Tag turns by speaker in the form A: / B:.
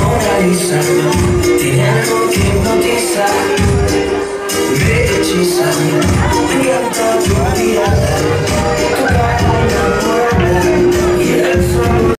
A: moraliza, tiene algo que hipnotiza.